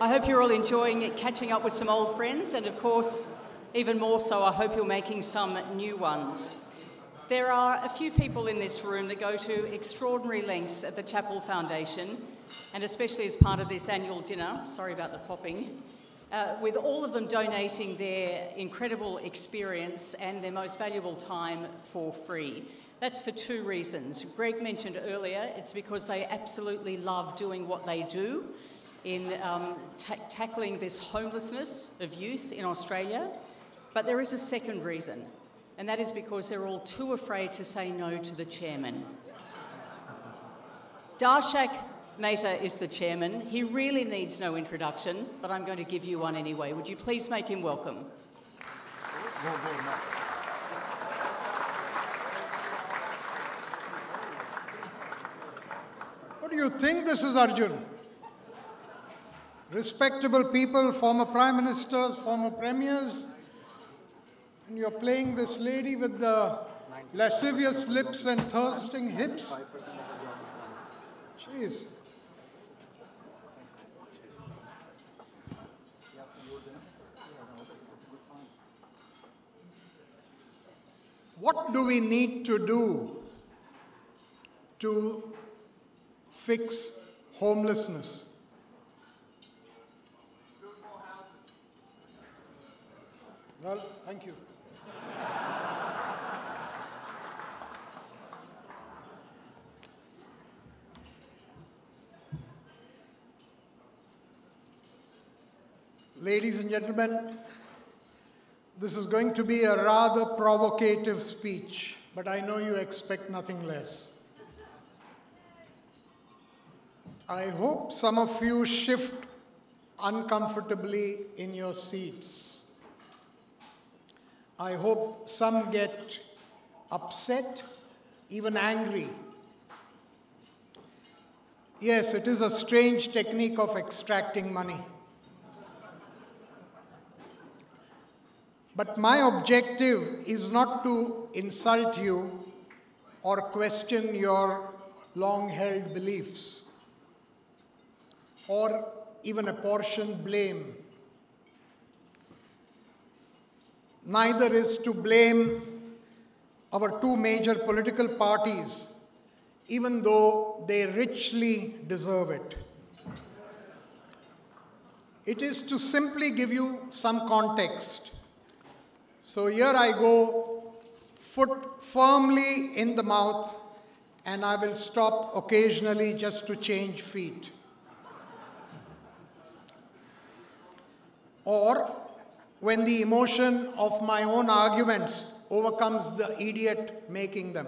I hope you're all enjoying it, catching up with some old friends, and of course, even more so, I hope you're making some new ones. There are a few people in this room that go to extraordinary lengths at the Chappell Foundation, and especially as part of this annual dinner, sorry about the popping, uh, with all of them donating their incredible experience and their most valuable time for free. That's for two reasons. Greg mentioned earlier, it's because they absolutely love doing what they do in um, ta- tackling this homelessness of youth in Australia. But there is a second reason, and that is because they're all too afraid to say no to the chairman. Darshak Mehta is the chairman. He really needs no introduction, but I'm going to give you one anyway. Would you please make him welcome? What do you think this is, Arjun? Respectable people, former prime ministers, former premiers, and you're playing this lady with the lascivious lips and thirsting hips? Jeez. What do we need to do to fix homelessness? Well, thank you. Ladies and gentlemen, this is going to be a rather provocative speech, but I know you expect nothing less. I hope some of you shift uncomfortably in your seats. I hope some get upset, even angry. Yes, it is a strange technique of extracting money. But my objective is not to insult you or question your long held beliefs or even apportion blame. Neither is to blame our two major political parties, even though they richly deserve it. It is to simply give you some context so here I go, foot firmly in the mouth, and I will stop occasionally just to change feet. Or when the emotion of my own arguments overcomes the idiot making them.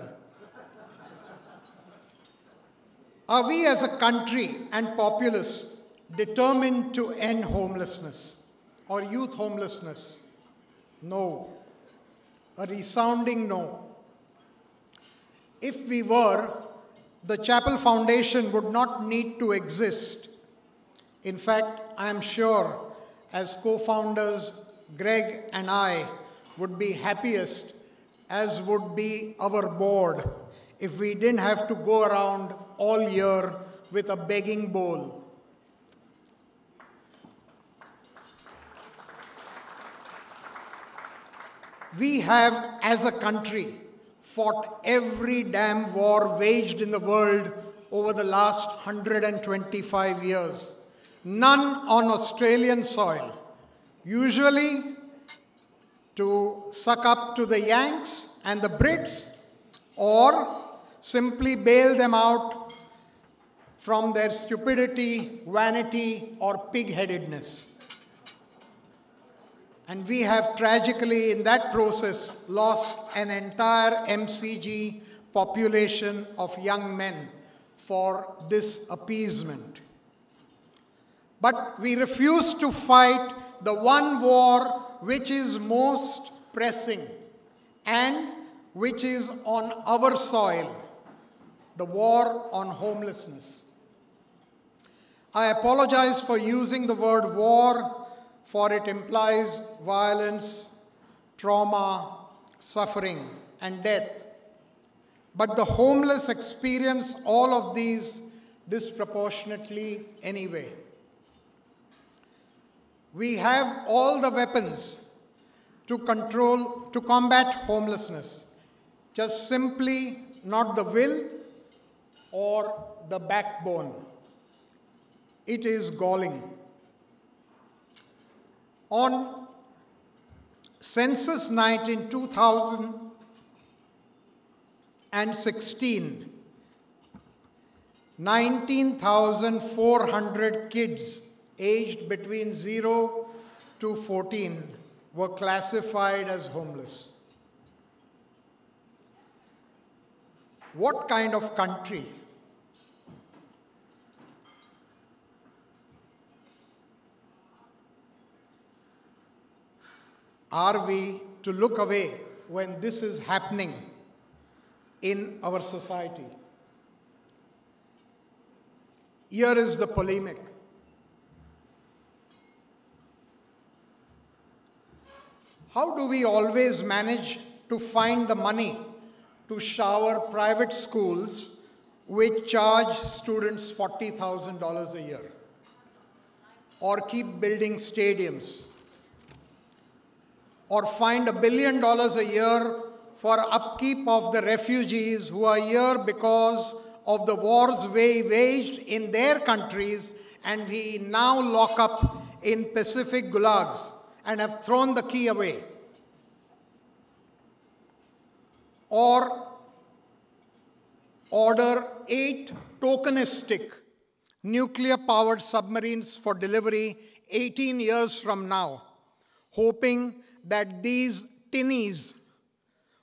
Are we as a country and populace determined to end homelessness or youth homelessness? No. A resounding no. If we were, the Chappell Foundation would not need to exist. In fact, I am sure, as co founders, Greg and I would be happiest, as would be our board, if we didn't have to go around all year with a begging bowl. We have, as a country, fought every damn war waged in the world over the last 125 years. None on Australian soil. Usually to suck up to the Yanks and the Brits or simply bail them out from their stupidity, vanity, or pig headedness. And we have tragically, in that process, lost an entire MCG population of young men for this appeasement. But we refuse to fight the one war which is most pressing and which is on our soil the war on homelessness. I apologize for using the word war for it implies violence, trauma, suffering, and death. But the homeless experience all of these disproportionately anyway. We have all the weapons to control, to combat homelessness. Just simply not the will or the backbone. It is galling. On census night in 2016, 19,400 kids aged between 0 to 14 were classified as homeless. What kind of country? Are we to look away when this is happening in our society? Here is the polemic. How do we always manage to find the money to shower private schools which charge students $40,000 a year? Or keep building stadiums? Or find a billion dollars a year for upkeep of the refugees who are here because of the wars we waged in their countries and we now lock up in Pacific gulags and have thrown the key away. Or order eight tokenistic nuclear powered submarines for delivery 18 years from now, hoping that these tinnies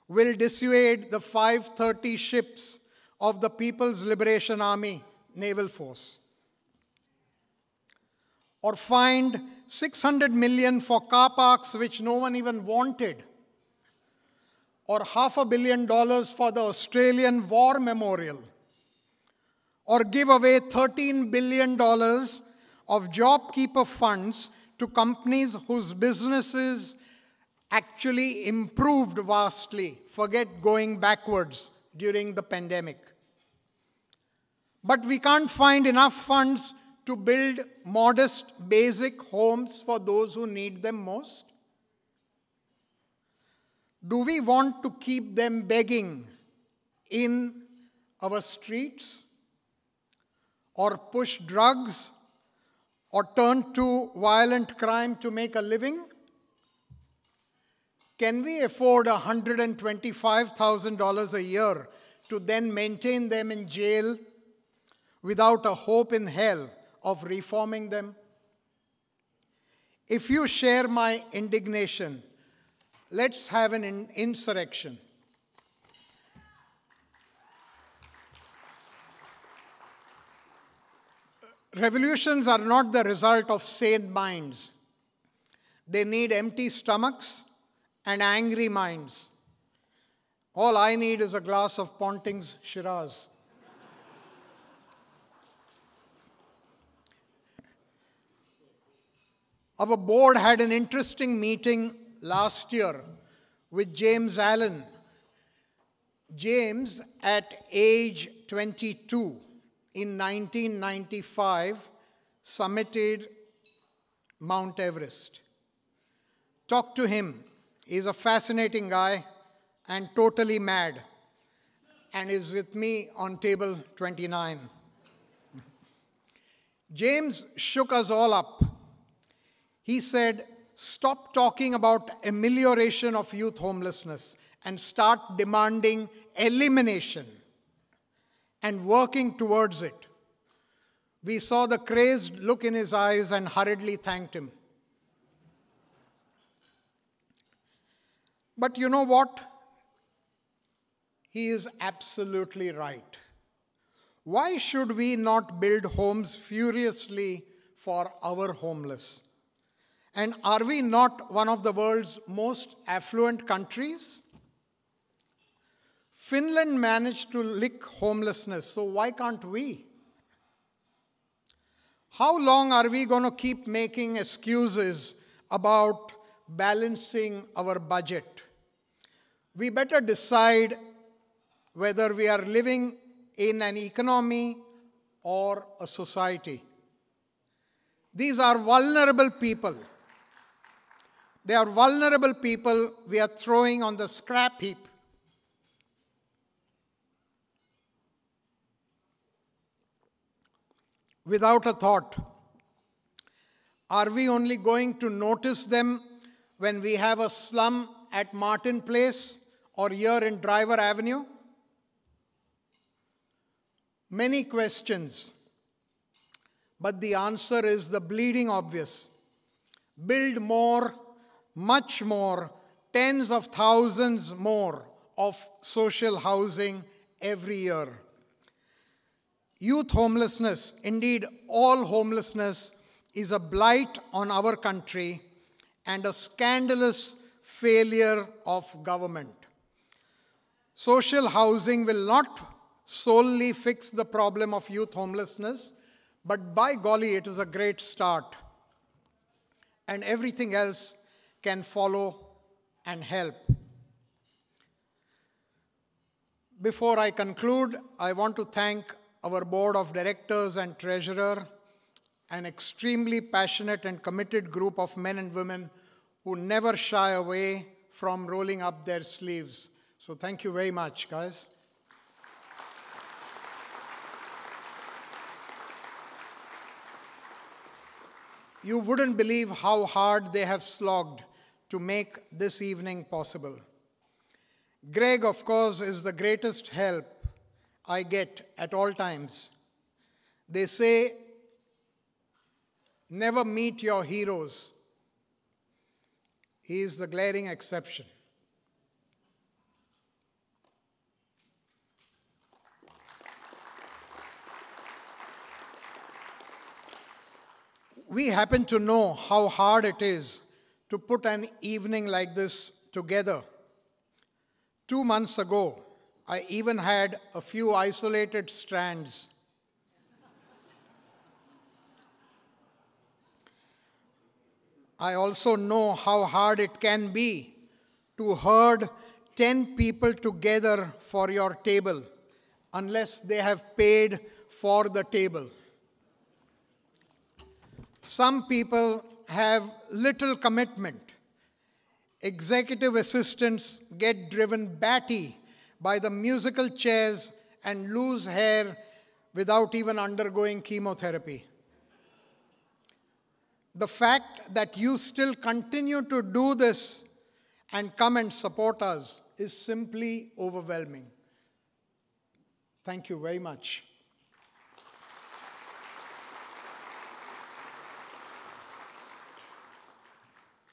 will dissuade the 530 ships of the People's Liberation Army Naval Force. Or find 600 million for car parks which no one even wanted. Or half a billion dollars for the Australian War Memorial. Or give away $13 billion of JobKeeper funds to companies whose businesses actually improved vastly. Forget going backwards during the pandemic. But we can't find enough funds to build modest, basic homes for those who need them most? Do we want to keep them begging in our streets? Or push drugs? Or turn to violent crime to make a living? Can we afford $125,000 a year to then maintain them in jail without a hope in hell of reforming them? If you share my indignation, let's have an in- insurrection. Revolutions are not the result of sane minds. They need empty stomachs and angry minds. All I need is a glass of Ponting's Shiraz. Our board had an interesting meeting last year with James Allen. James, at age 22 in 1995, summited Mount Everest. Talk to him. He's a fascinating guy and totally mad, and is with me on table 29. James shook us all up. He said, Stop talking about amelioration of youth homelessness and start demanding elimination and working towards it. We saw the crazed look in his eyes and hurriedly thanked him. But you know what? He is absolutely right. Why should we not build homes furiously for our homeless? And are we not one of the world's most affluent countries? Finland managed to lick homelessness, so why can't we? How long are we going to keep making excuses about balancing our budget? we better decide whether we are living in an economy or a society. These are vulnerable people They are vulnerable people we are throwing on the scrap heap. Without a thought. Are we only going to notice them when we have a slum at Martin Place or here in Driver Avenue? Many questions, but the answer is the bleeding obvious. Build more, much more, tens of thousands more of social housing every year. Youth homelessness, indeed, all homelessness, is a blight on our country and a scandalous failure of government. Social housing will not solely fix the problem of youth homelessness, but by golly, it is a great start. And everything else can follow and help. Before I conclude, I want to thank our board of directors and treasurer, an extremely passionate and committed group of men and women who never shy away from rolling up their sleeves. So thank you very much, guys. You wouldn't believe how hard they have slogged to make this evening possible. Greg, of course, is the greatest help I get at all times. They say, never meet your heroes. He is the glaring exception. we happen to know how hard it is to put an evening like this together. Two months ago, I even had a few isolated strands. I also know how hard it can be to herd 10 people together for your table unless they have paid for the table. Some people have little commitment. Executive assistants get driven batty by the musical chairs and lose hair without even undergoing chemotherapy. The fact that you still continue to do this and come and support us is simply overwhelming. Thank you very much.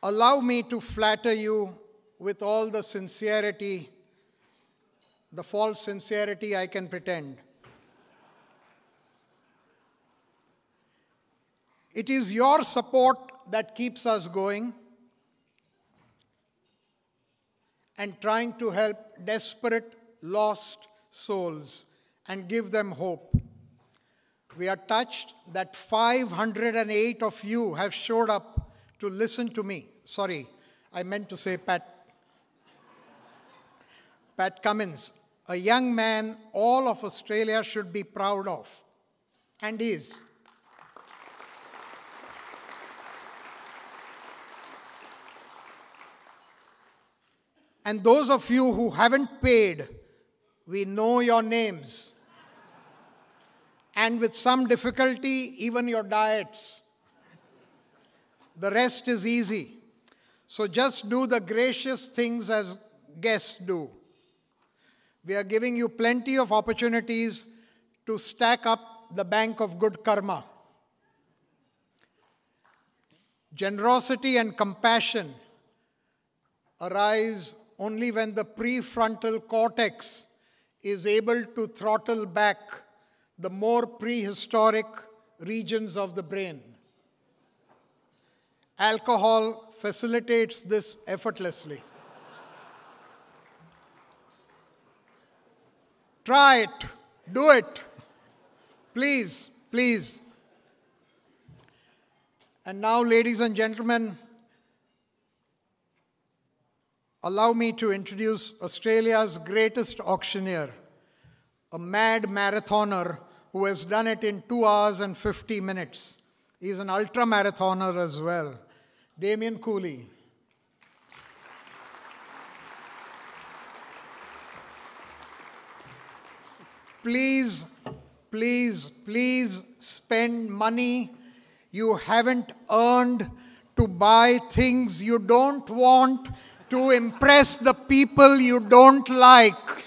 Allow me to flatter you with all the sincerity, the false sincerity I can pretend. It is your support that keeps us going and trying to help desperate, lost souls and give them hope. We are touched that 508 of you have showed up to listen to me. Sorry, I meant to say Pat. Pat Cummins, a young man all of Australia should be proud of, and is. And those of you who haven't paid, we know your names. And with some difficulty, even your diets. The rest is easy. So just do the gracious things as guests do. We are giving you plenty of opportunities to stack up the bank of good karma. Generosity and compassion arise only when the prefrontal cortex is able to throttle back the more prehistoric regions of the brain. Alcohol facilitates this effortlessly. Try it. Do it. Please, please. And now, ladies and gentlemen, allow me to introduce Australia's greatest auctioneer, a mad marathoner who has done it in 2 hours and 50 minutes. He's an ultra marathoner as well. Damien Cooley. Please, please, please spend money you haven't earned to buy things you don't want to impress the people you don't like.